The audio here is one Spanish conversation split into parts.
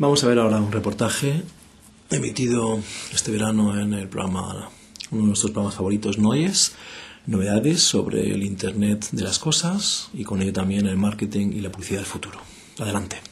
Vamos a ver ahora un reportaje emitido este verano en el programa, uno de nuestros programas favoritos, Noyes, novedades sobre el Internet de las cosas y con ello también el marketing y la publicidad del futuro. Adelante.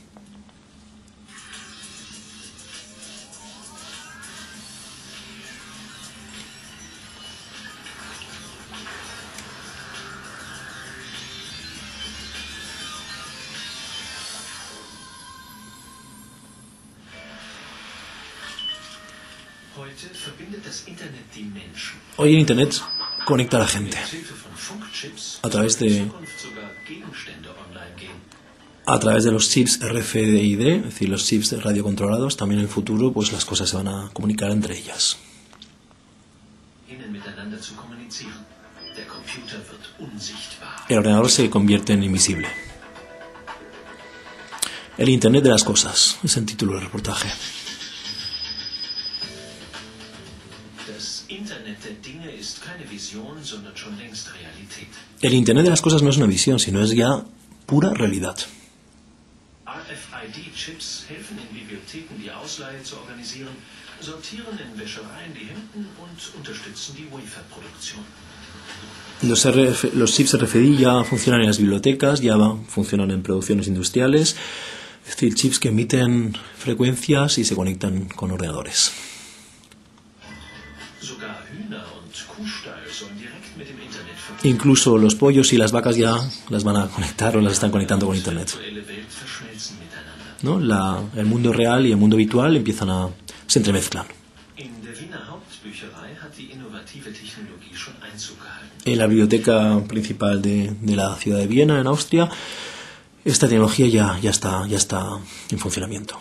Hoy el Internet conecta a la gente a través de a través de los chips RFID, es decir, los chips radiocontrolados, también en el futuro pues las cosas se van a comunicar entre ellas. El ordenador se convierte en invisible. El Internet de las cosas es el título del reportaje. El Internet de las cosas no es una visión, sino es ya pura realidad. RFID-Chips helfen in Bibliotheken die Ausleihe zu organisieren, sortieren in Wäschereien die Hemden und unterstützen die Waferproduktion. Los, RF, los chips RFID ya funcionan en las bibliotecas, ya funcionan en producciones industriales, es decir, chips que emiten frecuencias y se conectan con ordenadores. Incluso los pollos y las vacas ya las van a conectar o las están conectando con Internet. ¿No? La, el mundo real y el mundo virtual empiezan a se entremezclan. En la biblioteca principal de, de la ciudad de Viena, en Austria, esta tecnología ya, ya, está, ya está en funcionamiento.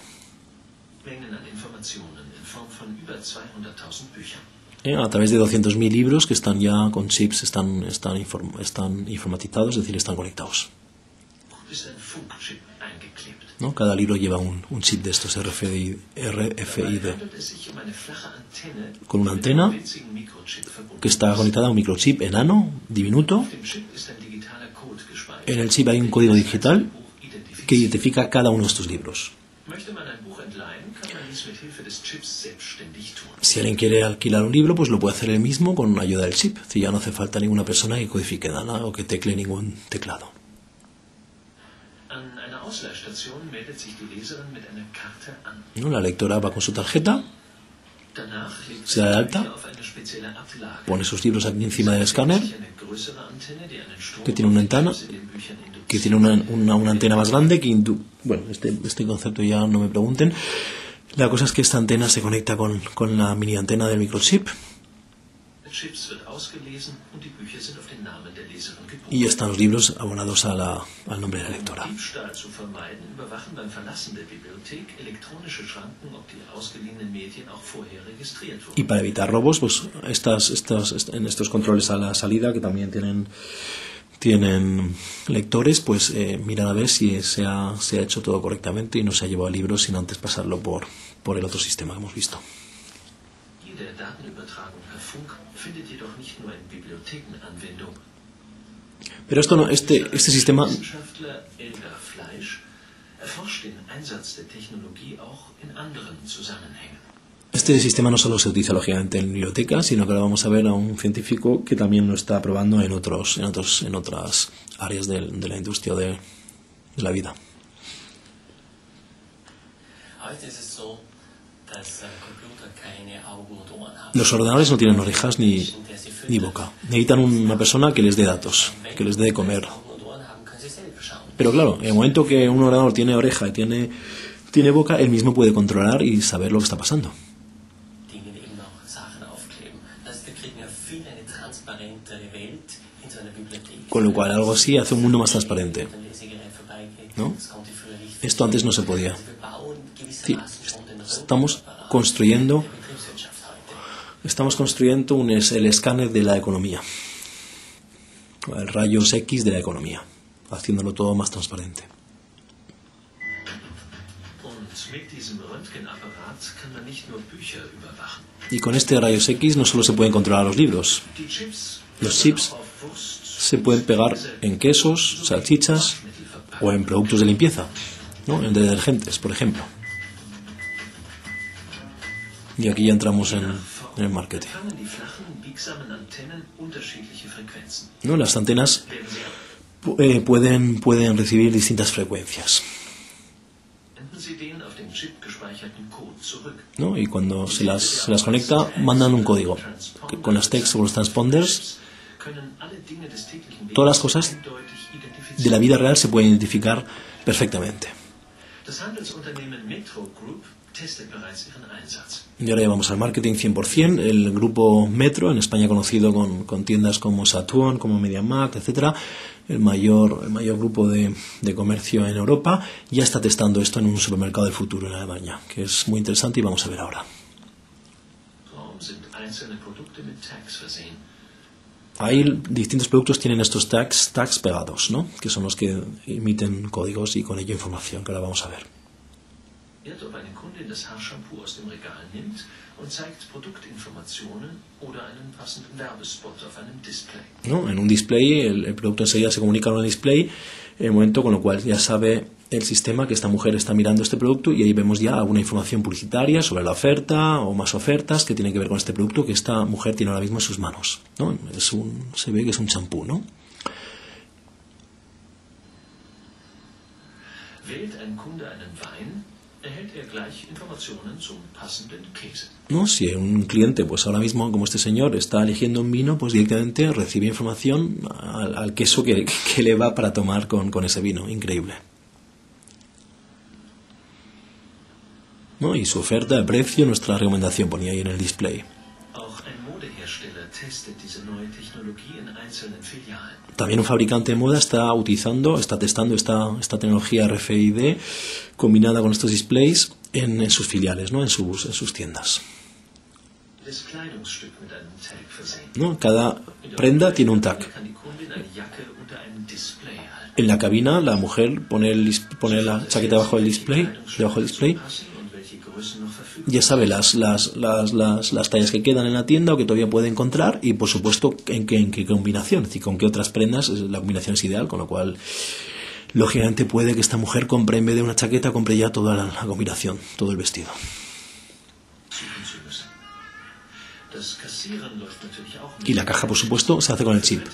Eh, a través de 200.000 libros que están ya con chips, están, están, inform, están informatizados, es decir, están conectados. ¿No? Cada libro lleva un, un chip de estos RFID, RFID con una antena que está conectada a un microchip enano, diminuto. En el chip hay un código digital que identifica cada uno de estos libros. Si alguien quiere alquilar un libro, pues lo puede hacer él mismo con ayuda del chip. Si ya no hace falta ninguna persona que codifique nada o que tecle ningún teclado. ¿No? La lectora va con su tarjeta, se da de alta, pone sus libros aquí encima del escáner, que tiene una antena, que tiene una, una, una antena más grande, que bueno, este, este concepto ya no me pregunten, la cosa es que esta antena se conecta con, con la mini antena del microchip. Y están los libros abonados a la, al nombre de la lectora. Y para evitar robos, pues estas, estas, en estos controles a la salida, que también tienen tienen lectores, pues eh, miran a ver si se ha, se ha hecho todo correctamente y no se ha llevado libros sin antes pasarlo por, por el otro sistema que hemos visto. Pero esto no, este, este sistema este sistema no solo se utiliza lógicamente en bibliotecas, sino que ahora vamos a ver a un científico que también lo está probando en otros, en otros, en otras áreas de, de la industria de, de la vida. Los ordenadores no tienen orejas ni, ni boca. Necesitan una persona que les dé datos, que les dé de comer. Pero claro, en el momento que un ordenador tiene oreja y tiene, tiene boca, él mismo puede controlar y saber lo que está pasando. Con lo cual, algo así hace un mundo más transparente. ¿No? Esto antes no se podía. Estamos construyendo estamos construyendo un, el escáner de la economía, el rayos X de la economía, haciéndolo todo más transparente. Y con este rayos X no solo se pueden controlar los libros, los chips se pueden pegar en quesos, salchichas o en productos de limpieza, ¿no? en detergentes, por ejemplo. Y aquí ya entramos en, el marketing. ¿No? Las antenas eh, pueden, pueden recibir distintas frecuencias. ¿No? Y cuando se las, se las conecta, mandan un código. Con las text o los transponders, todas las cosas de la vida real se pueden identificar perfectamente. Y ahora ya vamos al marketing 100%. El grupo Metro, en España conocido con, tiendas como Saturn, como MediaMarkt, etcétera, el mayor, el mayor grupo de, de, comercio en Europa, ya está testando esto en un supermercado del futuro en Alemania, que es muy interesante y vamos a ver ahora. Hay distintos productos tienen estos tags, tags pegados, ¿no? que son los que emiten códigos y con ello información, que ahora vamos a ver. ¿No? En un display, el, el producto enseguida se comunica con el display, en el momento con lo cual ya sabe el sistema que esta mujer está mirando este producto y ahí vemos ya alguna información publicitaria sobre la oferta o más ofertas que tienen que ver con este producto que esta mujer tiene ahora mismo en sus manos. ¿no? Es un, se ve que es un champú, ¿no? No, si un cliente, pues ahora mismo, como este señor, está eligiendo un vino, pues directamente recibe información al, queso que, le va para tomar con, con ese vino. Increíble. ¿no? y su oferta, el precio, nuestra recomendación ponía ahí en el display. También un fabricante de moda está utilizando, está testando esta, esta tecnología RFID combinada con estos displays en, sus filiales, ¿no? en, sus, en sus tiendas. ¿No? Cada prenda tiene un tag. En la cabina la mujer pone, el, pone la chaqueta debajo del display, debajo del display ya sabe las, las, las, las, tallas que quedan en la tienda o que todavía puede encontrar y por supuesto en qué, en qué combinación, es decir, con qué otras prendas la combinación es ideal, con lo cual lógicamente puede que esta mujer compre en vez de una chaqueta, compre ya toda la, combinación, todo el vestido. Y la caja, por supuesto, se hace con el chip.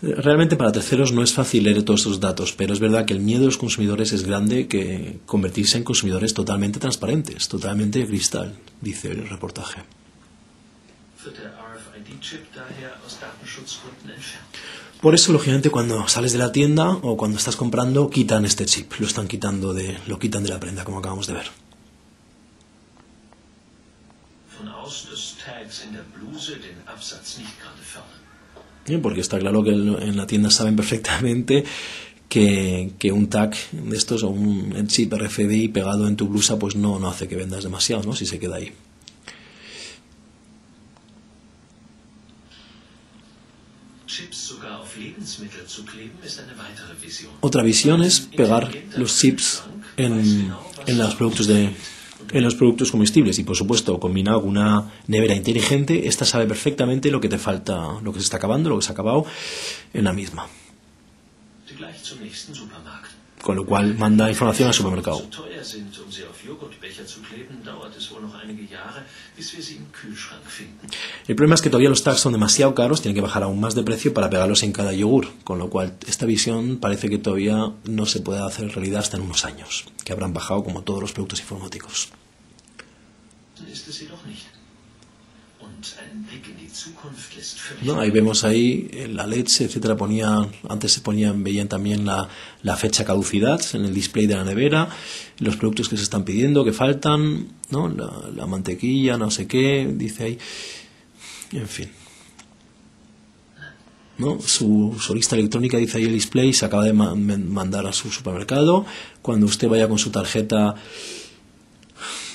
Realmente para terceros no es fácil leer todos estos datos, pero es verdad que el miedo de los consumidores es grande que convertirse en consumidores totalmente transparentes, totalmente cristal, dice el reportaje. Por eso, lógicamente, cuando sales de la tienda o cuando estás comprando, quitan este chip, lo están quitando de, lo quitan de la prenda, como acabamos de ver. Porque está claro que en la tienda saben perfectamente que, que, un tag de estos o un chip RFID pegado en tu blusa pues no, no hace que vendas demasiado, ¿no? Si se queda ahí. Otra visión es pegar los chips en, en los productos de, en los productos comestibles y por supuesto combinado con una nevera inteligente, esta sabe perfectamente lo que te falta, lo que se está acabando, lo que se ha acabado en la misma. Con lo cual manda información al supermercado. El problema es que todavía los tags son demasiado caros, tienen que bajar aún más de precio para pegarlos en cada yogur, con lo cual esta visión parece que todavía no se puede hacer realidad hasta en unos años, que habrán bajado como todos los productos informáticos. No, ahí vemos ahí eh, la leche, etcétera, ponía, antes se ponían, veían también la, la, fecha caducidad en el display de la nevera, los productos que se están pidiendo, que faltan, ¿no? La, mantequilla, no sé qué, dice ahí, en fin. ¿no? Su, su, lista electrónica dice ahí el display, se acaba de mandar a su supermercado. Cuando usted vaya con su tarjeta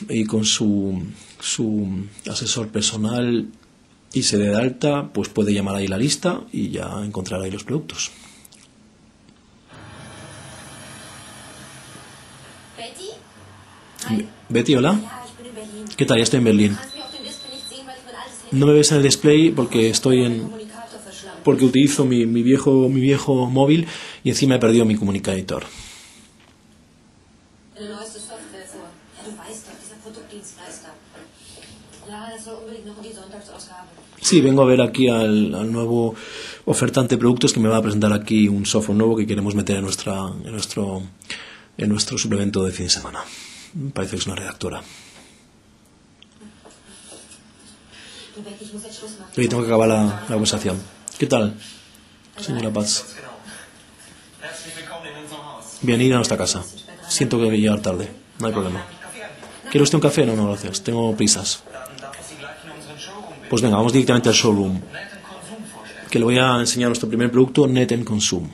y con su, su asesor personal y se dé de alta, pues puede llamar ahí la lista y ya encontrará ahí los productos. Betty, Betty hola. ¿Qué tal? Ya estoy en Berlín. No me ves en el display porque estoy en porque utilizo mi, mi, viejo, mi viejo móvil y encima he perdido mi comunicador. Sí, vengo a ver aquí al, al, nuevo ofertante de productos que me va a presentar aquí un software nuevo que queremos meter en, nuestra, en, nuestro, en nuestro suplemento de fin de semana. Parece que es una redactora. Y tengo que acabar la, la conversación. ¿Qué tal, señora Paz? Bienvenida a nuestra casa. Siento que voy a llegar tarde. No hay problema. ¿Quiere usted un café? No, no, gracias. Tengo prisas. Pues venga, vamos directamente al showroom. Que le voy a enseñar nuestro primer producto, Net and Consume.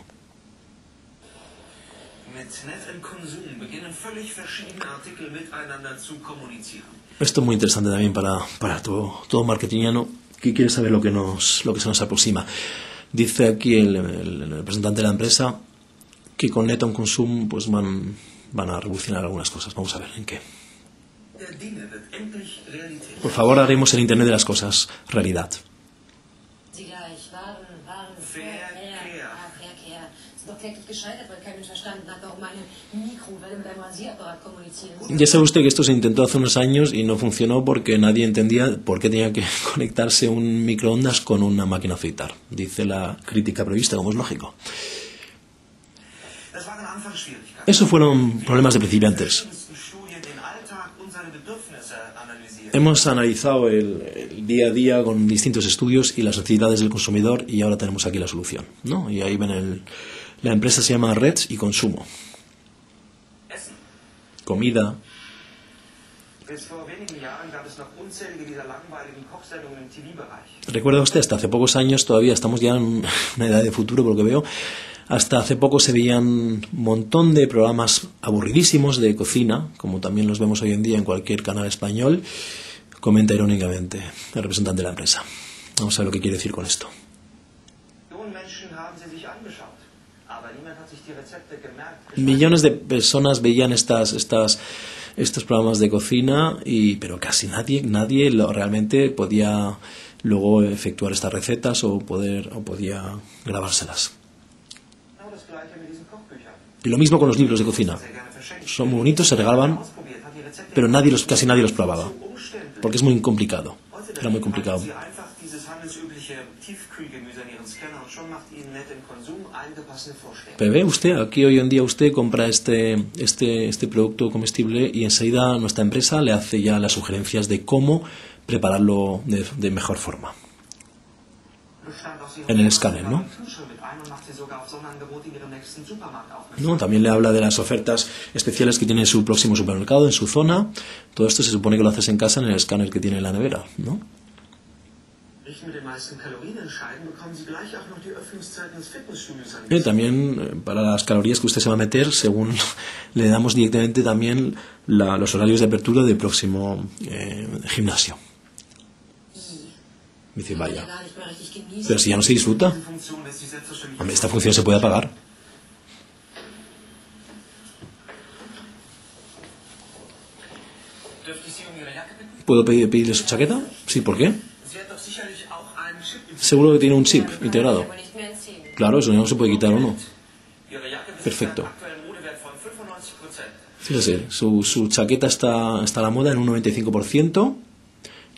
Esto es muy interesante también para, para todo, todo marketingiano que quiere saber lo que, nos, lo que se nos aproxima. Dice aquí el, el, el representante de la empresa que con Net and Consume pues van, van a revolucionar algunas cosas. Vamos a ver en qué. Por favor, haremos el Internet de las cosas realidad. Ya sabe usted que esto se intentó hace unos años y no funcionó porque nadie entendía por qué tenía que conectarse un microondas con una máquina afeitar. Dice la crítica prevista, como es lógico. Eso fueron problemas de principiantes. Hemos analizado el, el, día a día con distintos estudios y las necesidades del consumidor y ahora tenemos aquí la solución. ¿no? Y ahí ven el, la empresa se llama Reds y Consumo. Comida. Recuerda usted, hasta hace pocos años, todavía estamos ya en una edad de futuro, por lo que veo, hasta hace poco se veían un montón de programas aburridísimos de cocina, como también los vemos hoy en día en cualquier canal español, comenta irónicamente el representante de la empresa. Vamos a ver lo que quiere decir con esto. Millones de personas veían estas, estas, estos programas de cocina, y, pero casi nadie, nadie lo, realmente podía luego efectuar estas recetas o, poder, o podía grabárselas. Y lo mismo con los libros de cocina. Son muy bonitos, se regalaban, pero nadie los, casi nadie los probaba, porque es muy complicado. Era muy complicado. Ve usted, aquí hoy en día usted compra este, este, este producto comestible y enseguida nuestra empresa le hace ya las sugerencias de cómo prepararlo de, de mejor forma. En el escáner, ¿no? No, también le habla de las ofertas especiales que tiene su próximo supermercado en su zona. Todo esto se supone que lo haces en casa en el escáner que tiene en la nevera, ¿no? Y también para las calorías que usted se va a meter, según le damos directamente también la, los horarios de apertura del próximo eh, gimnasio. Me dice, vaya. Pero si ya no se disfruta. Esta función se puede apagar. ¿Puedo pedir, pedirle su chaqueta? Sí, ¿por qué? Seguro que tiene un chip integrado. Claro, eso no se puede quitar o no. Perfecto. Fíjese, su, su chaqueta está, está a la moda en un 95%.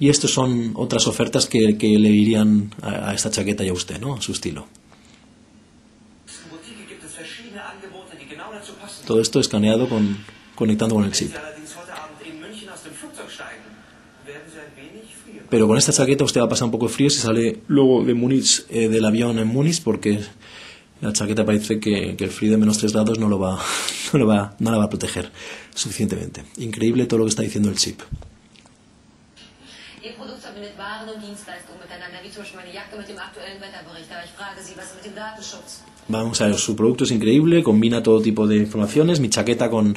Y estas son otras ofertas que, que le irían a, a, esta chaqueta y a usted, ¿no? A su estilo. Todo esto escaneado con, conectando con el chip. Pero con esta chaqueta usted va a pasar un poco de frío si sale luego de Múnich, eh, del avión en Múnich, porque la chaqueta parece que, que, el frío de menos 3 grados no, lo va, no, lo va, no la va a proteger suficientemente. Increíble todo lo que está diciendo el chip. Vamos a ver, su producto es increíble, combina todo tipo de informaciones, mi chaqueta con,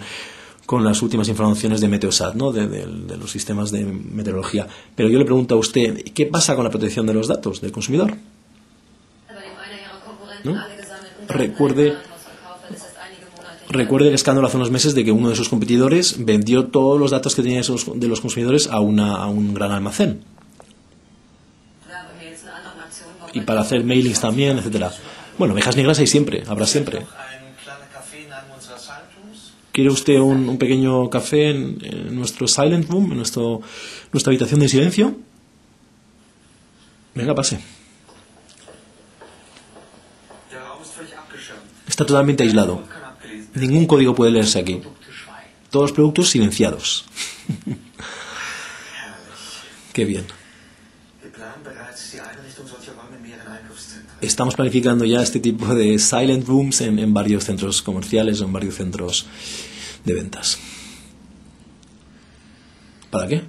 con las últimas informaciones de Meteosat, ¿no? De, de, de, los sistemas de meteorología. Pero yo le pregunto a usted, ¿qué pasa con la protección de los datos del consumidor? ¿No? Recuerde, recuerde el escándalo hace unos meses de que uno de sus competidores vendió todos los datos que tenía de los consumidores a, una, a un gran almacén. Y para hacer mailings también, etcétera. Bueno, abejas negras hay siempre, habrá siempre. ¿Quiere usted un, pequeño café en, nuestro silent room, en nuestro, nuestra habitación de silencio? Venga, pase. Está totalmente aislado. Ningún código puede leerse aquí. Todos los productos silenciados. Qué bien. Estamos planificando ya este tipo de silent rooms en, en varios centros comerciales o en varios centros de ventas. ¿Para qué?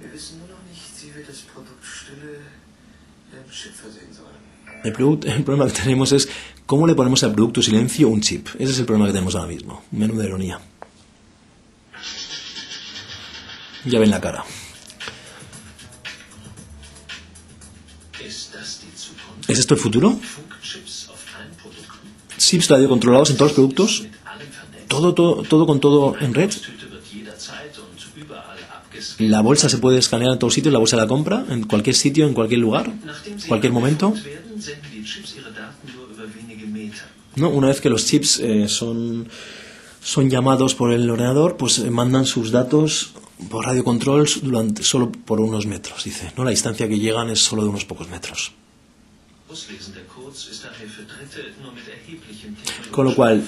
El, el problema que tenemos es cómo le ponemos al producto silencio un chip. Ese es el problema que tenemos ahora mismo. Menú de ironía. Ya ven la cara. ¿Es esto el futuro? Chips radio controlados en todos los productos todo, todo, todo con todo en red. La bolsa se puede escanear en todos sitios, la bolsa de la compra, en cualquier sitio, en cualquier lugar, cualquier momento. No, una vez que los chips eh, son, son llamados por el ordenador, pues eh, mandan sus datos por radio control durante, solo por unos metros, dice. No, la distancia que llegan es solo de unos pocos metros. Con lo cual,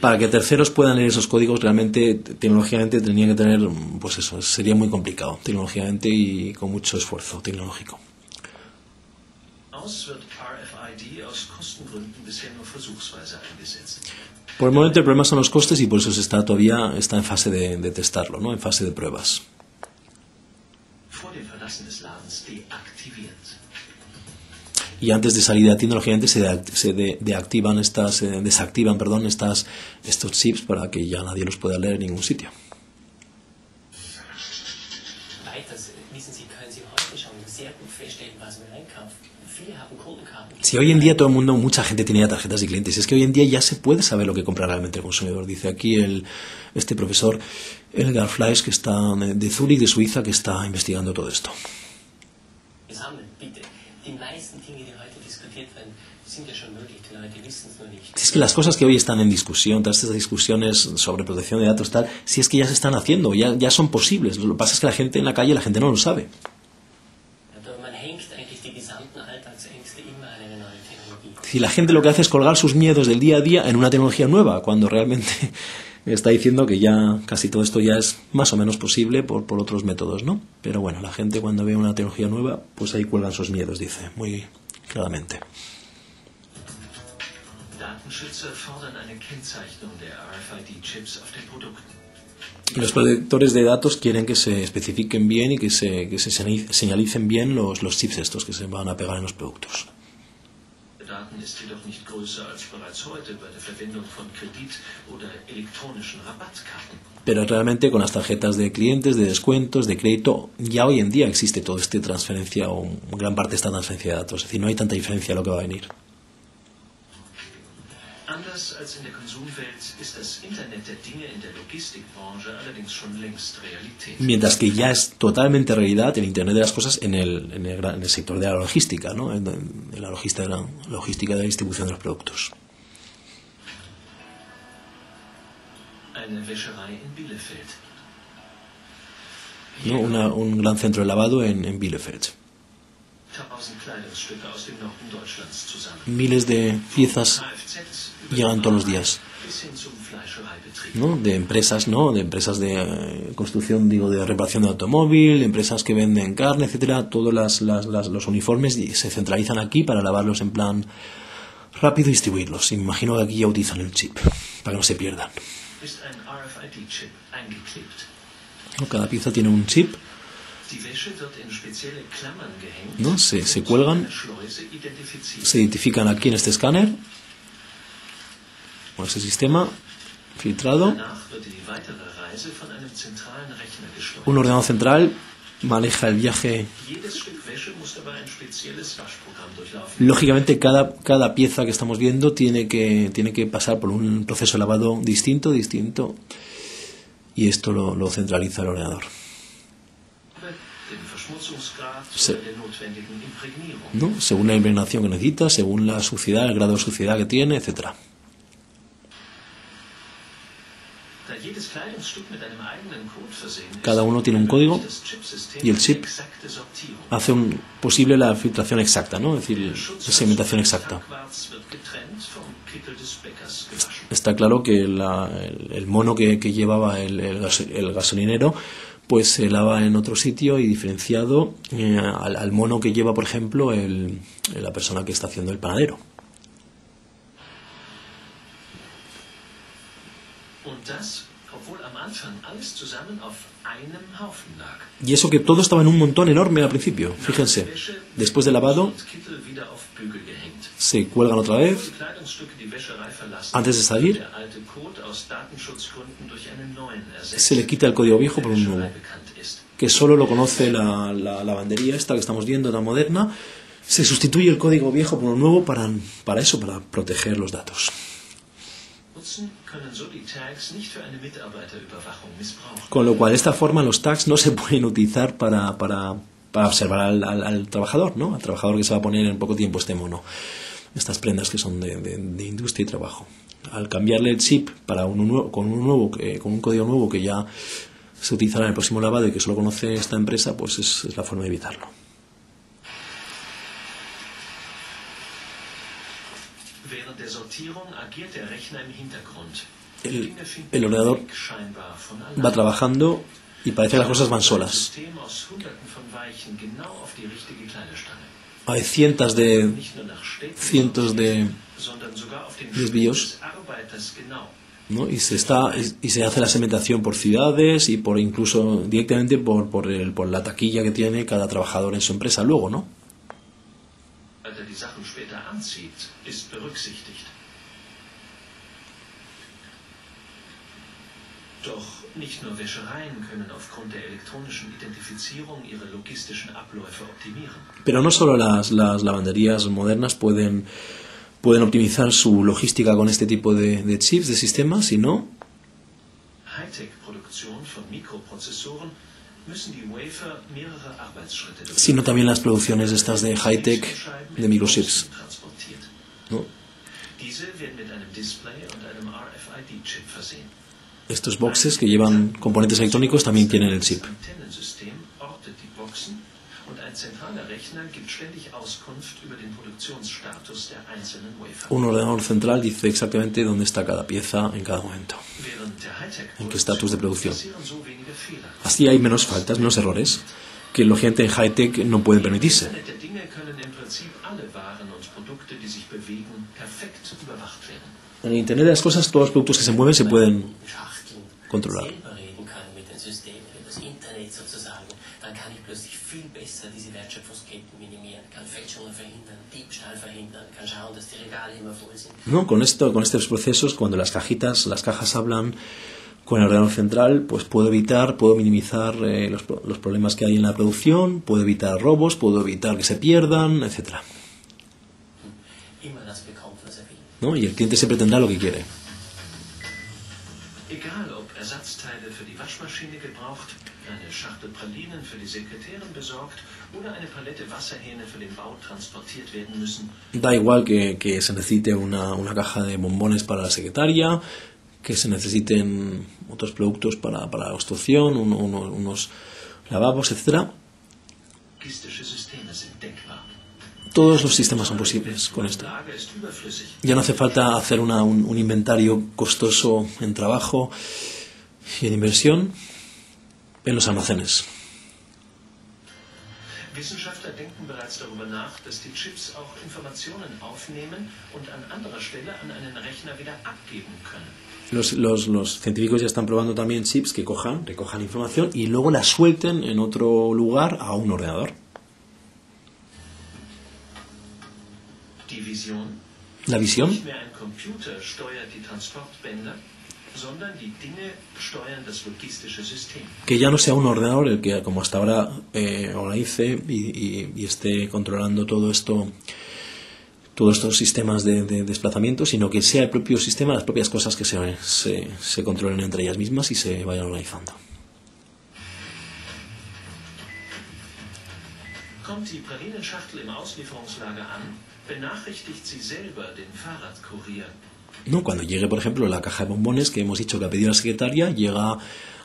para que terceros puedan leer esos códigos, realmente, tecnológicamente, tendrían que tener, pues eso, sería muy complicado, tecnológicamente y con mucho esfuerzo tecnológico. Por el momento el problema son los costes y por eso se está todavía está en fase de, de testarlo, ¿no? en fase de pruebas. Y antes de salir de la tienda lógicamente se, se deactivan estas desactivan perdón estas estos chips para que ya nadie los pueda leer en ningún sitio si hoy en día todo el mundo, mucha gente tiene ya tarjetas de clientes, es que hoy en día ya se puede saber lo que compra realmente el consumidor. Dice aquí el, este profesor Elgar Fleisch, que está de Zurich, de Suiza, que está investigando todo esto. Es que las cosas que hoy están en discusión, todas estas discusiones sobre protección de datos, tal, si es que ya se están haciendo, ya, ya son posibles. Lo que pasa es que la gente en la calle, la gente no lo sabe. Si la gente lo que hace es colgar sus miedos del día a día en una tecnología nueva, cuando realmente está diciendo que ya casi todo esto ya es más o menos posible por, por otros métodos, ¿no? Pero bueno, la gente cuando ve una tecnología nueva, pues ahí cuelgan sus miedos, dice, muy claramente. Los protectores de datos quieren que se especifiquen bien y que se, que se señalicen bien los, los chips estos que se van a pegar en los productos. Pero realmente con las tarjetas de clientes, de descuentos, de crédito, ya hoy en día existe toda esta transferencia o gran parte de esta transferencia de datos. Es decir, no hay tanta diferencia en lo que va a venir. Mientras que ya es totalmente realidad el Internet de las cosas en el, en el, en el sector de la logística, ¿no? en, la logística, la logística de la distribución de los productos. ¿No? Una, un gran centro de lavado en, en Bielefeld. Miles de piezas llegan todos los días. ¿no? de empresas, ¿no? de empresas de eh, construcción, digo, de reparación de automóvil, empresas que venden carne, etcétera, todos las, las, los uniformes se centralizan aquí para lavarlos en plan rápido y distribuirlos. Imagino que aquí ya utilizan el chip para que no se pierdan. Cada pieza tiene un chip. ¿No? Se, se cuelgan, se identifican aquí en este escáner con ese sistema filtrado. Un ordenador central maneja el viaje. Lógicamente, cada, cada pieza que estamos viendo tiene que, tiene que pasar por un proceso de lavado distinto, distinto, y esto lo, lo centraliza el ordenador. ¿No? según la impregnación que necesita, según la suciedad, el grado de suciedad que tiene, etcétera. Cada uno tiene un código y el chip hace un, posible la filtración exacta, ¿no? es decir, la segmentación exacta. Está claro que el, mono que, llevaba el, gasolinero pues se lava en otro sitio y diferenciado eh, al, mono que lleva, por ejemplo, la persona que está haciendo el panadero. Y eso que todo estaba en un montón enorme al principio, fíjense. Después del lavado, se cuelgan otra vez. Antes de salir, se le quita el código viejo por un nuevo, que solo lo conoce la, la lavandería esta que estamos viendo, la moderna. Se sustituye el código viejo por un nuevo para, para eso, para proteger los datos. Con lo cual, de esta forma, los tags no se pueden utilizar para, para, para observar al, al, trabajador, ¿no? Al trabajador que se va a poner en poco tiempo este mono. Estas prendas que son de, de, industria y trabajo. Al cambiarle el chip para un nuevo, con un nuevo, con un código nuevo que ya se utilizará en el próximo lavado y que solo conoce esta empresa, pues es la forma de evitarlo. El, ordenador va trabajando y parece que las cosas van solas. Hay cientos de cientos de desvíos ¿no? y se está y se hace la segmentación por ciudades y por incluso directamente por por, el, por la taquilla que tiene cada trabajador en su empresa luego, ¿no? Pero no solo las, las lavanderías modernas pueden, pueden optimizar su logística con este tipo de, de chips, de sistemas, sino sino también las producciones estas de high-tech de microchips. ¿No? Estos boxes que llevan componentes electrónicos también tienen el chip. Un ordenador central dice exactamente dónde está cada pieza en cada momento, en qué estatus de producción. Así hay menos faltas, menos errores, que lógicamente en high-tech no pueden permitirse. En Internet de las cosas, todos los productos que se mueven se pueden controlar. No, con esto, con estos procesos, cuando las cajitas, las cajas hablan con el ordenador central, pues puedo evitar, puedo minimizar eh, los, los, problemas que hay en la producción, puedo evitar robos, puedo evitar que se pierdan, etcétera. ¿No? Y el cliente siempre tendrá lo que quiere. Da igual que, que se necesite una, una, caja de bombones para la secretaria, que se necesiten otros productos para, para la construcción, unos lavabos, etc. Todos los sistemas son posibles con esto. Ya no hace falta hacer una, un, un inventario costoso en trabajo y en inversión en los almacenes. Wissenschaftler denken bereits darüber nach, dass die Chips auch Informationen aufnehmen und an anderer Stelle an einen Rechner wieder abgeben können. Los, los, los, científicos ya están probando también chips que cojan, recojan información y luego la suelten en otro lugar a un ordenador. La visión que ya no sea un ordenador el que, como hasta ahora, eh, organice y, y, esté controlando todo esto, todos estos sistemas de, desplazamiento, sino que sea el propio sistema, las propias cosas que se, se, se controlen entre ellas mismas y se vayan organizando. Kommt die Pralinenschachtel im Auslieferungslager an, benachrichtigt sie selber den Fahrradkurier. ¿no? Cuando llegue, por ejemplo, la caja de bombones que hemos dicho que ha pedido la secretaria, llega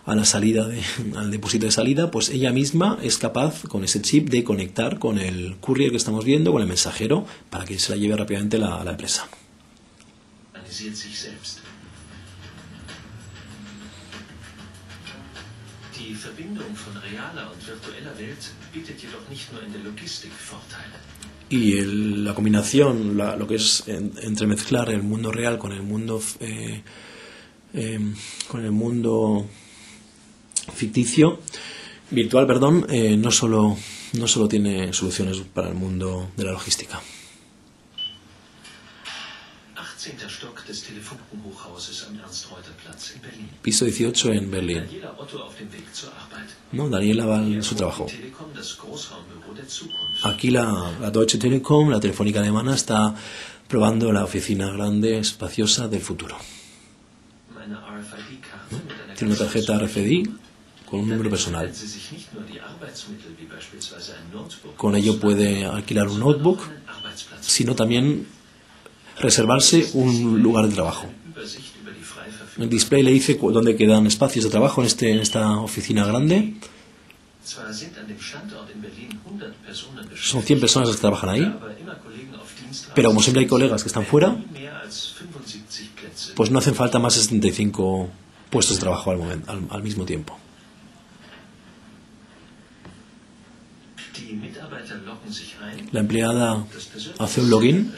a la salida, de, al depósito de salida, pues ella misma es capaz con ese chip de conectar con el courier que estamos viendo, con el mensajero, para que se la lleve rápidamente la, la empresa. Die Verbindung von realer und virtueller Welt bietet jedoch nicht nur in der Logistik Vorteile. y el, la combinación, la, lo que es en, entremezclar el mundo real con el mundo eh, eh, con el mundo ficticio, virtual, perdón, eh, no solo no solo tiene soluciones para el mundo de la logística. Piso 18 en Berlín. No, Daniela va en su trabajo. Aquí la, la Deutsche Telekom, la telefónica alemana, está probando la oficina grande, espaciosa del futuro. Tiene una tarjeta RFID con un número personal. Con ello puede alquilar un notebook, sino también reservarse un lugar de trabajo. El display le dice dónde quedan espacios de trabajo en, este, en esta oficina grande. Son 100 personas las que trabajan ahí, pero como siempre hay colegas que están fuera, pues no hacen falta más de 75 puestos de trabajo al, momento, al, al mismo tiempo. La empleada hace un login,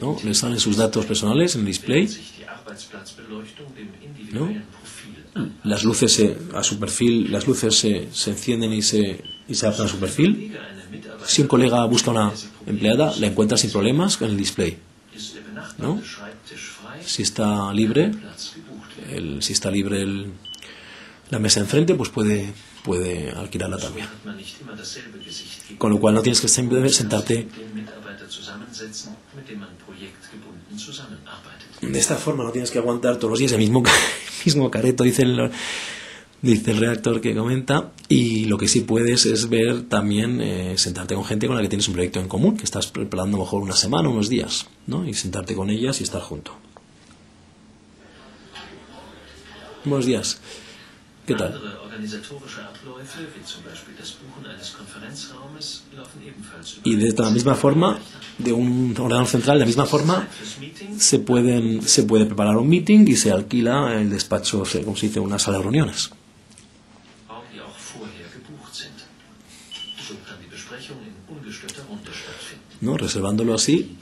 ¿no? le salen sus datos personales en el display, ¿no? las luces se, a su perfil, las luces se, se encienden y se, y se adaptan a su perfil. Si un colega busca una empleada, la encuentra sin problemas en el display. ¿no? Si está libre, el, si está libre el, la mesa enfrente, pues puede, puede alquilarla también. Con lo cual no tienes que siempre sentarte. De esta forma no tienes que aguantar todos los días el mismo, mismo careto, dice el, dice el redactor que comenta, y lo que sí puedes es ver también, eh, sentarte con gente con la que tienes un proyecto en común, que estás preparando mejor una semana, unos días, ¿no? y sentarte con ellas y estar junto. Buenos días. ¿Qué tal? Y de la misma forma, de un ordenador central, de la misma forma, se, pueden, se puede preparar un meeting y se alquila el despacho, como se dice, una sala de reuniones. ¿No? Reservándolo así.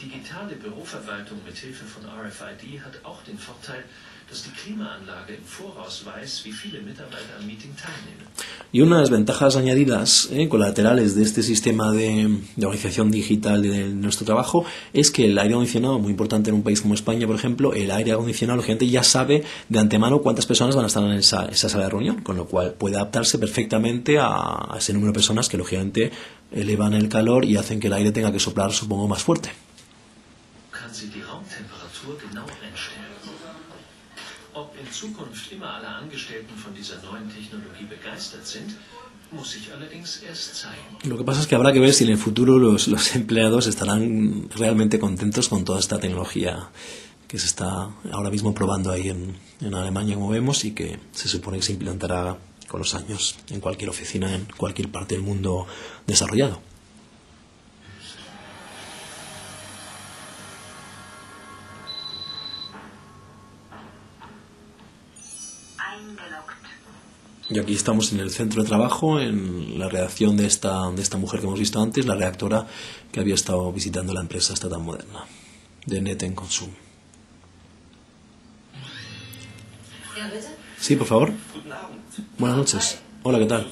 Y unas ventajas añadidas, eh, colaterales de este sistema de, organización digital de nuestro trabajo es que el aire acondicionado, muy importante en un país como España, por ejemplo, el aire acondicionado, la gente ya sabe de antemano cuántas personas van a estar en esa, sala de reunión, con lo cual puede adaptarse perfectamente a ese número de personas que, lógicamente, elevan el calor y hacen que el aire tenga que soplar, supongo, más fuerte. Zukunft immer alle Angestellten von dieser neuen Technologie begeistert sind. Lo que pasa es que habrá que ver si en el futuro los, los empleados estarán realmente contentos con toda esta tecnología que se está ahora mismo probando ahí en, en Alemania, como vemos, y que se supone que se implantará con los años en cualquier oficina, en cualquier parte del mundo desarrollado. Y aquí estamos en el centro de trabajo, en la redacción de esta, de esta mujer que hemos visto antes, la redactora que había estado visitando la empresa esta tan moderna, de Net Consum. Sí, por favor. Buenas noches. Hola, ¿qué tal?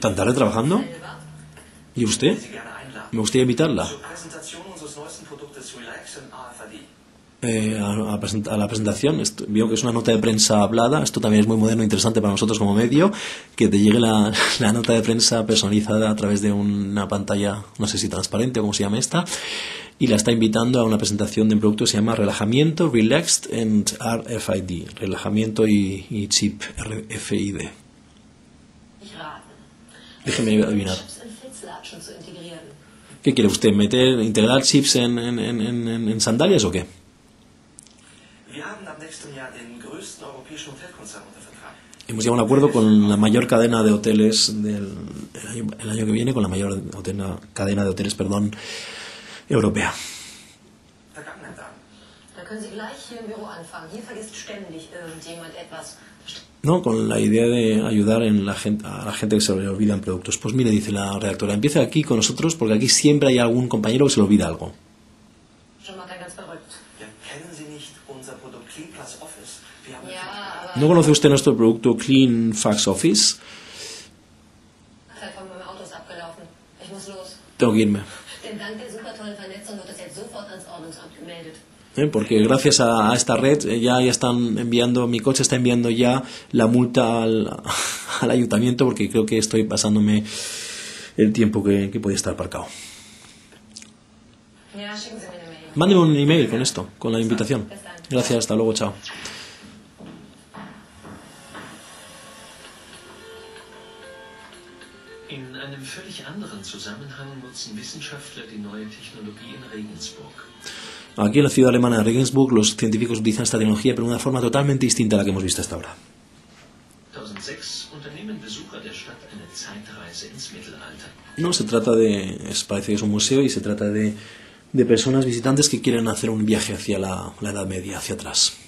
¿Tan tarde trabajando? ¿Y usted? Me gustaría invitarla. Eh, a, la presentación. Esto, veo que es una nota de prensa hablada. Esto también es muy moderno e interesante para nosotros como medio. Que te llegue la, nota de prensa personalizada a través de una pantalla, no sé si transparente o cómo se llama esta. Y la está invitando a una presentación de un producto que se llama Relajamiento, Relaxed and RFID. Relajamiento y, y chip RFID. Déjeme adivinar. ¿Qué quiere usted? ¿Meter, integrar chips en sandalias o qué? Hemos llegado a un acuerdo con la mayor cadena de hoteles del el año, que viene, con la mayor cadena de hoteles, perdón, europea. No, con la idea de ayudar en la gente, a la gente que se le olvidan productos. Pues mire, dice la redactora, empieza aquí con nosotros porque aquí siempre hay algún compañero que se le olvida algo. ¿No conoce usted nuestro producto Clean Fax Office? Tengo que irme. ¿Eh? Porque gracias a, esta red eh, ya, ya están enviando, mi coche está enviando ya la multa al, al ayuntamiento porque creo que estoy pasándome el tiempo que, que podía estar aparcado. Mándeme un email con esto, con la invitación. Gracias, hasta luego, chao. Aquí en la ciudad alemana de Regensburg los científicos utilizan esta tecnología pero de una forma totalmente distinta a la que hemos visto hasta ahora. No se trata de, es, parece que es un museo y se trata de, de personas visitantes que quieren hacer un viaje hacia la, la Edad Media, hacia atrás.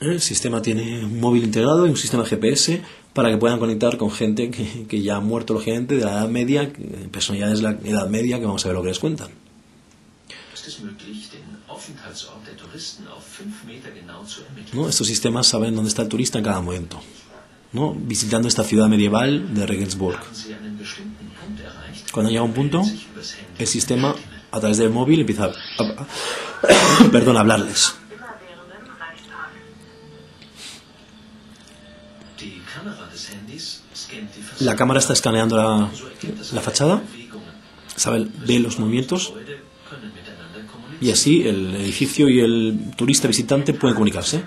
el sistema tiene un móvil integrado y un sistema GPS para que puedan conectar con gente que, que ya ha muerto, lógicamente, de la Edad Media, personalidades de la Edad Media, que vamos a ver lo que les cuentan. ¿No? Estos sistemas saben dónde está el turista en cada momento. ¿no? Visitando esta ciudad medieval de Regensburg. Cuando llega a un punto, el sistema a través del móvil empieza a, perdón, hablarles. La cámara está escaneando la, la fachada, sabe, ve los movimientos y así el edificio y el turista visitante pueden comunicarse.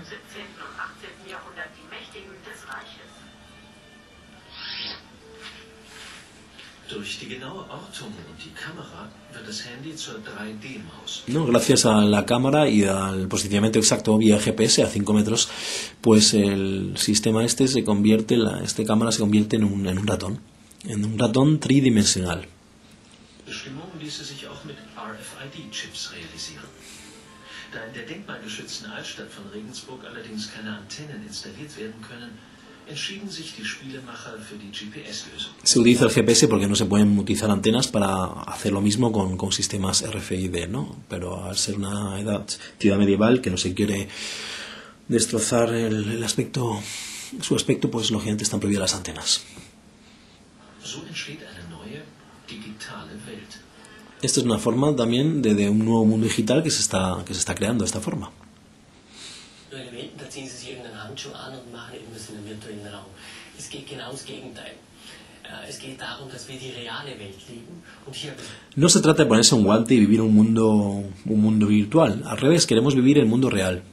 No, gracias a la cámara y al posicionamiento exacto vía GPS a 5 metros, pues el sistema este se convierte, la, este cámara se convierte en un, en un ratón, en un ratón tridimensional. Da in der denkmalgeschützten Altstadt von Regensburg allerdings keine Antennen installiert werden können, se utiliza el GPS porque no se pueden utilizar antenas para hacer lo mismo con, con sistemas RFID, ¿no? Pero al ser una edad, ciudad medieval que no se quiere destrozar el, el aspecto, su aspecto, pues lógicamente están prohibidas las antenas. Esta es una forma también de, de, un nuevo mundo digital que se está, que se está creando de esta forma. No se trata de ponerse un guante y vivir un mundo, un mundo virtual. Al revés, queremos vivir el mundo real.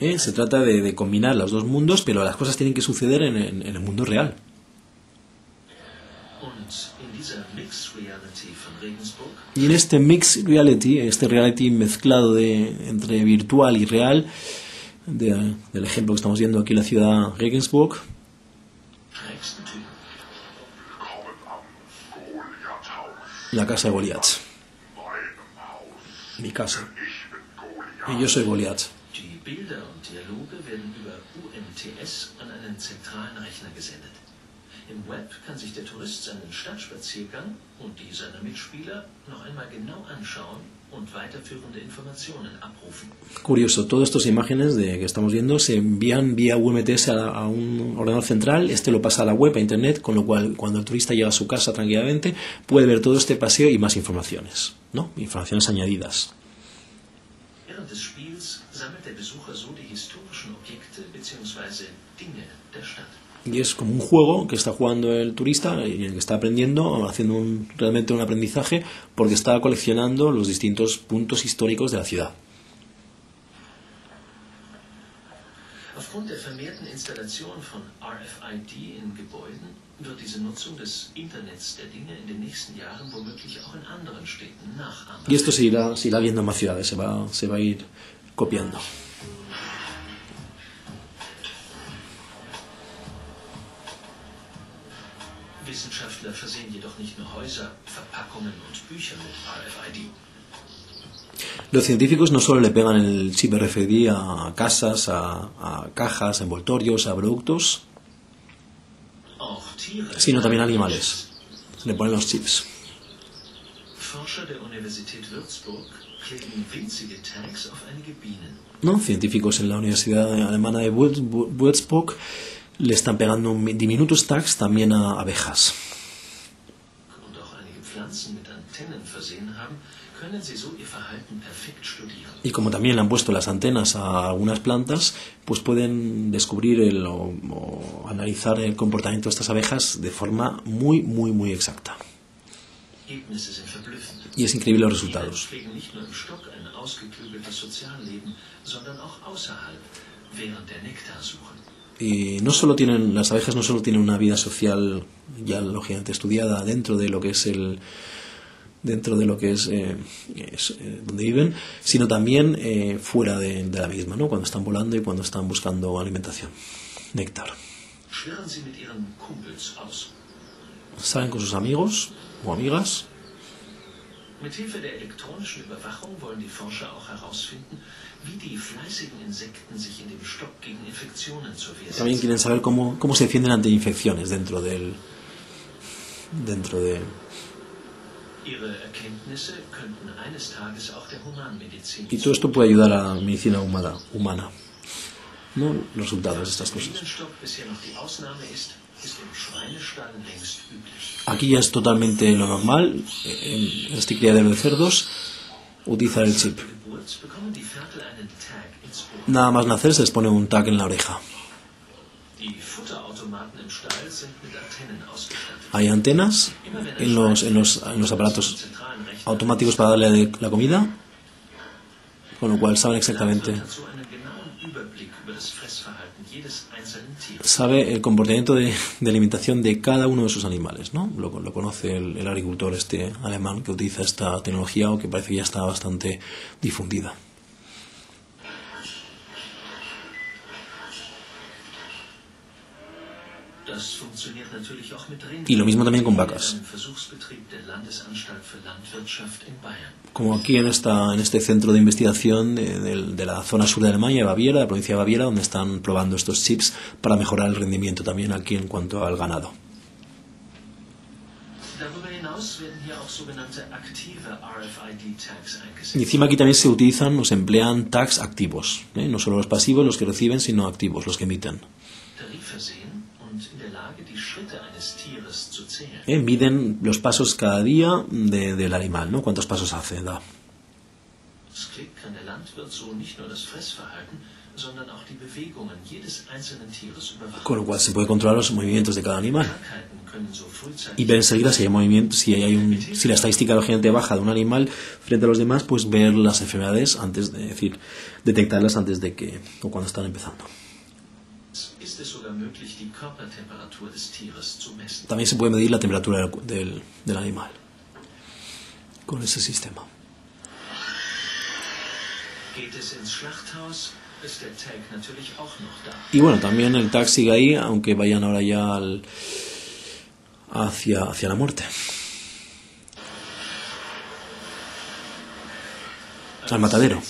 Eh, se trata de, de, combinar los dos mundos, pero las cosas tienen que suceder en, en, en el mundo real. Y en este mixed reality, este reality mezclado de, entre virtual y real, de, del ejemplo que estamos viendo aquí en la ciudad Regensburg, la casa de Goliath. Mi casa. Y yo soy Goliath. Die Bilder und Dialoge werden über UMTS an einen zentralen Rechner gesendet. Im Web kann sich der Tourist seinen Stadtspaziergang und die seiner Mitspieler noch einmal genau anschauen und weiterführende Informationen abrufen. Curioso, todas estas imágenes de que estamos viendo se envían vía UMTS a, a, un ordenador central, este lo pasa a la web, a internet, con lo cual cuando el turista llega a su casa tranquilamente puede ver todo este paseo y más informaciones, ¿no? Informaciones añadidas. Während des Spiels sammelt der Besucher so die historischen Objekte bzw. Dinge der Stadt. Y es como un juego que está jugando el turista y el que está aprendiendo, haciendo un, realmente un aprendizaje, porque está coleccionando los distintos puntos históricos de la ciudad. Aufgrund der vermehrten Installation von RFID in Gebäuden wird diese Nutzung des Internets der Dinge in den nächsten Jahren womöglich auch in anderen Städten nachahmen. Y esto se irá, se irá viendo en más ciudades, se va, se va a ir copiando. Wissenschaftler versehen jedoch nicht nur Häuser, Verpackungen und Bücher mit RFID. Los científicos no solo le pegan el chip RFID a casas, a, a cajas, a envoltorios, a productos, sino también a animales. Le ponen los chips. No, científicos en la Universidad Alemana de Würzburg le están pegando diminutos tags también a abejas. Y como también le han puesto las antenas a algunas plantas, pues pueden descubrir el, o, analizar el comportamiento de estas abejas de forma muy, muy, muy exacta. Y es increíble los resultados. Y no solo tienen, las abejas no solo tienen una vida social ya lógicamente estudiada dentro de lo que es el dentro de lo que es, eh, eh, donde viven, sino también eh, fuera de, de, la misma, ¿no? cuando están volando y cuando están buscando alimentación, néctar. Salen con sus amigos o amigas. Mithilfe der elektronischen Überwachung wollen die Forscher auch herausfinden, también quieren saber cómo, cómo se defienden ante infecciones dentro del dentro de y todo esto puede ayudar a la medicina humana, humana ¿no? los resultados de estas cosas. Aquí ya es totalmente lo normal, en este criadero de cerdos, utilizar el chip. Nada más nacer se les pone un tag en la oreja. Hay antenas en los, en los, en los aparatos automáticos para darle la comida, con lo cual saben exactamente sabe el comportamiento de, de, alimentación de cada uno de sus animales, ¿no? Lo, lo conoce el, agricultor este alemán que utiliza esta tecnología o que parece que ya está bastante difundida. Y lo mismo también con vacas. Como aquí en, esta, en este centro de investigación de, de, de la zona sur de Alemania, de Baviera, de la provincia de Baviera, donde están probando estos chips para mejorar el rendimiento también aquí en cuanto al ganado. Y encima aquí también se utilizan o se emplean tags activos, ¿eh? no solo los pasivos los que reciben, sino activos los que emiten. Eh, miden los pasos cada día de, del animal, ¿no? ¿Cuántos pasos hace? Da. Con lo cual se puede controlar los movimientos de cada animal y ver enseguida si hay movimiento, si hay un, si la estadística lógicamente baja de un animal frente a los demás, pues ver las enfermedades antes de decir, detectarlas antes de que o cuando están empezando. También se puede medir la temperatura del, del animal con ese sistema. Y bueno, también el tag sigue ahí, aunque vayan ahora ya al, hacia, hacia la muerte. Al matadero.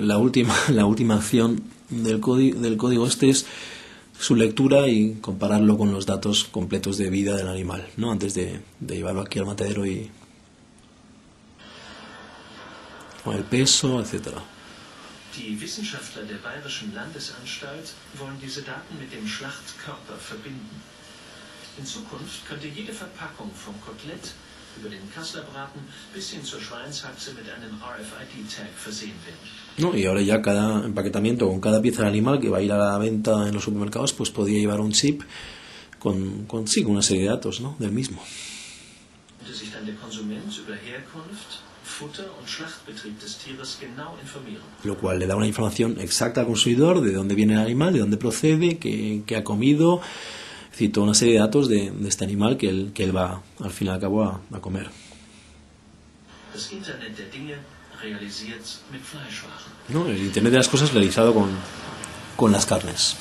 La, última, la última acción del, código, del código este es su lectura y compararlo con los datos completos de vida del animal, ¿no? antes de, de llevarlo aquí al matadero y con el peso, etcétera. Die Wissenschaftler der Bayerischen Landesanstalt wollen diese Daten mit dem Schlachtkörper verbinden. In Zukunft könnte jede Verpackung vom Kotelett über den bis hin zur Schweinshaxe mit einem RFID-Tag versehen. No, y ahora ya cada empaquetamiento con cada pieza del animal que va a ir a la venta en los supermercados, pues podría llevar un chip con, con, sí, con una serie de datos ¿no? del mismo. sich dann der Konsument über Herkunft, Futter und Schlachtbetrieb des Tieres genau informieren. Lo cual le da una información exacta al consumidor de dónde viene el animal, de dónde procede, qué, qué ha comido, toda una serie de datos de, de este animal que él, que él va al fin y al cabo a, a comer. ¿No? El Internet de las cosas realizado con, con las carnes.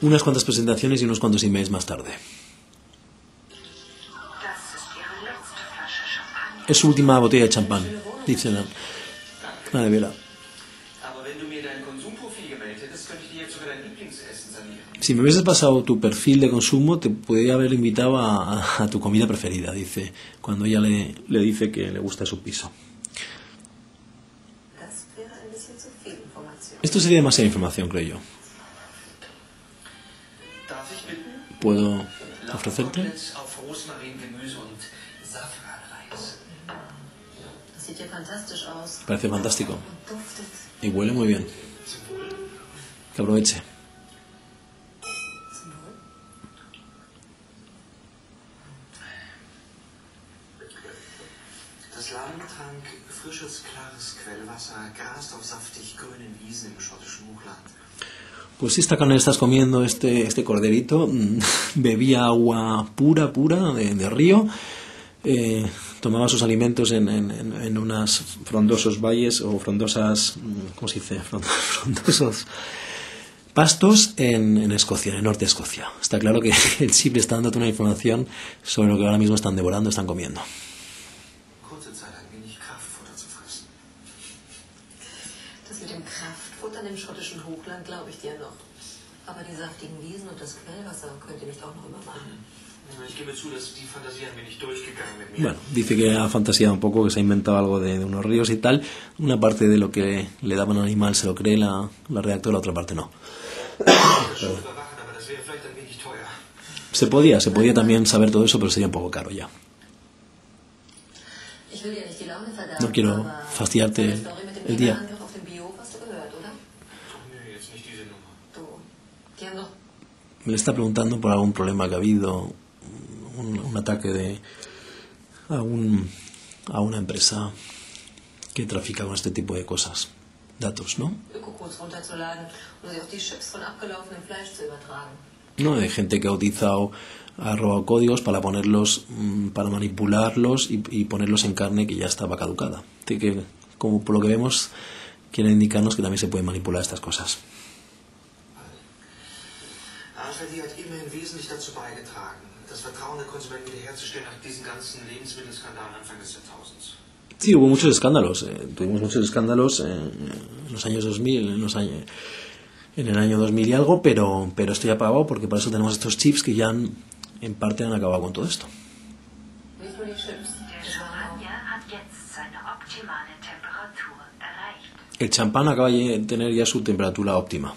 Unas cuantas presentaciones y unos cuantos emails más tarde. Es su última botella de champán, dice la, la nevera. Si me hubieses pasado tu perfil de consumo, te podría haber invitado a, tu comida preferida, dice, cuando ella le, le dice que le gusta su piso. Esto sería demasiada información, creo yo. ¿Puedo ofrecerte? Parece fantástico. Y huele muy bien. Que aproveche. Pues esta carne estás comiendo, este, este corderito, mm, bebía agua pura, pura, de, río, eh, tomaba sus alimentos en, en, en, unos frondosos valles o frondosas, mm, ¿cómo se dice? Frondosos pastos en, en, Escocia, en el norte de Escocia. Está claro que el chip está dándote una información sobre lo que ahora mismo están devorando, están comiendo. Bueno, dice que ha fantaseado un poco, que se ha inventado algo de, unos ríos y tal. Una parte de lo que le daban al animal se lo cree la, la redactora, la otra parte no. se podía, se podía también saber todo eso, pero sería un poco caro ya. No quiero fastidiarte el día. Me le está preguntando por algún problema que ha habido, un, ataque de a, a una empresa que trafica con este tipo de cosas, datos, ¿no? No, de gente que ha utilizado, ha robado códigos para ponerlos, mm, para manipularlos y, y ponerlos en carne que ya estaba caducada. Así que, como por lo que vemos, quieren indicarnos que también se pueden manipular estas cosas. Arcadia hat immerhin wesentlich dazu beigetragen, das Vertrauen der Konsumenten wiederherzustellen nach diesen ganzen Lebensmittelskandalen Anfang des Jahrtausends. Sí, hubo muchos escándalos. Eh, tuvimos muchos escándalos en los años 2000, en, los años, en el año 2000 y algo, pero, pero estoy apagado porque para eso tenemos estos chips que ya han, en parte han acabado con todo esto. El champán acaba de tener ya su temperatura óptima.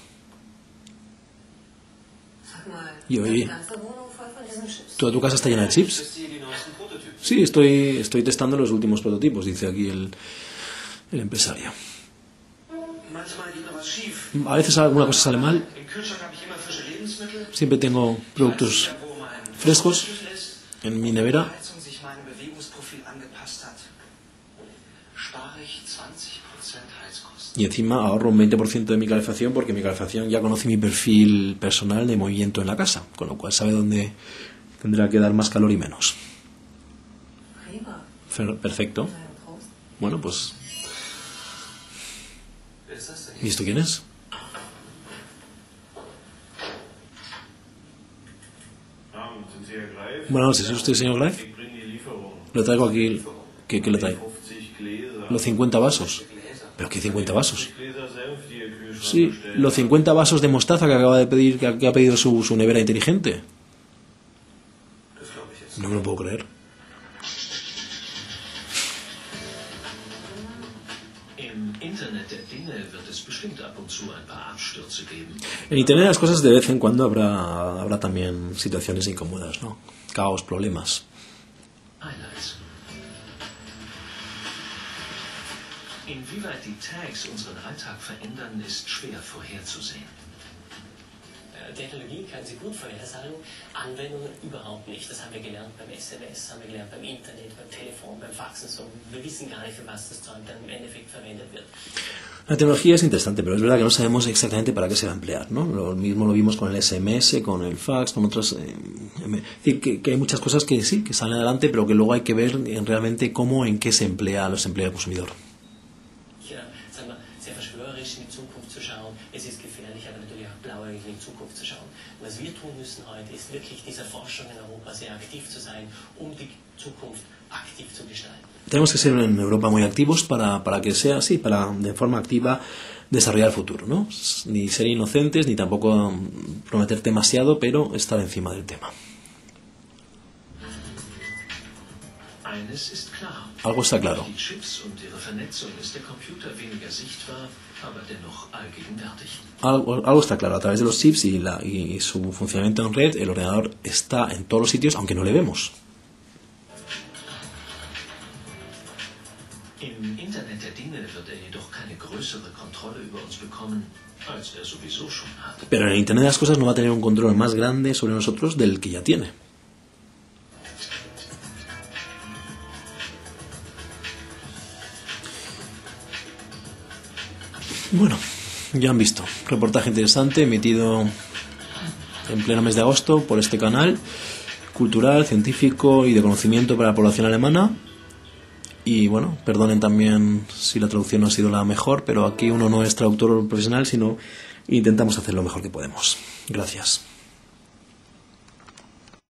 Y hoy toda tu casa está llena de chips. Sí, estoy, estoy testando los últimos prototipos, dice aquí el, el empresario. A veces alguna cosa sale mal. Siempre tengo productos frescos en mi nevera. Y encima ahorro un 20% de mi calefacción porque mi calefacción ya conoce mi perfil personal de movimiento en la casa, con lo cual sabe dónde tendrá que dar más calor y menos. Perfecto. Bueno, pues... ¿Y esto quién es? Buenas noches, ¿es usted el señor Greif? Lo traigo aquí. ¿Qué, qué le traigo? Los 50 vasos. ¿Pero qué 50 vasos? Sí, los 50 vasos de mostaza que acaba de pedir, que ha pedido su, su nevera inteligente. No me lo puedo creer. En Internet las cosas de vez en cuando habrá, habrá también situaciones incómodas, ¿no? Caos, problemas. Inwieweit die Tags unseren Alltag verändern, ist schwer vorherzusehen. Technologie kann sie gut vorhersagen, Anwendungen überhaupt nicht. Das haben wir gelernt beim SMS, haben wir gelernt beim Internet, beim Telefon, beim Faxen. So. Wir wissen gar nicht, für was das Zeug dann im Endeffekt verwendet wird. La tecnología es interesante, pero es verdad que no sabemos exactamente para qué se va a emplear. ¿no? Lo mismo lo vimos con el SMS, con el fax, con otras. Eh, que, que, hay muchas cosas que sí, que salen adelante, pero que luego hay que ver en realmente cómo, en qué se emplea, los emplea el consumidor. Ja, sagen wir, sehr verschwörerisch in die Zukunft zu schauen. Es ist gefährlich, aber natürlich auch blauäugig in die Zukunft zu schauen. Was wir tun müssen heute, ist wirklich dieser Forschung in Europa sehr aktiv zu sein, um die Zukunft aktiv zu gestalten. tenemos que ser en Europa muy activos para, para que sea así, para de forma activa desarrollar el futuro, ¿no? Ni ser inocentes, ni tampoco prometer demasiado, pero estar encima del tema. Algo está claro. Algo, algo, está claro. A través de los chips y, la, y su funcionamiento en red, el ordenador está en todos los sitios, aunque no le vemos. Er er. Pero en el Internet de las cosas no va a tener un control más grande sobre nosotros del que ya tiene. Bueno, ya han visto. Reportaje interesante emitido en pleno mes de agosto por este canal, cultural, científico y de conocimiento para la población alemana. Y bueno, perdonen también si la traducción no ha sido la mejor, pero aquí uno no es traductor profesional, sino intentamos hacer lo mejor que podemos. Gracias.